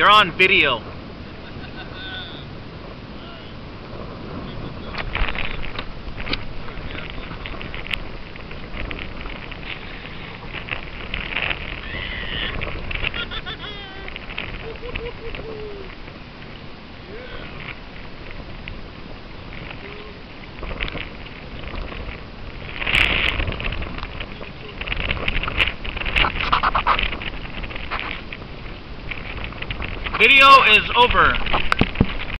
You're on video. Video is over.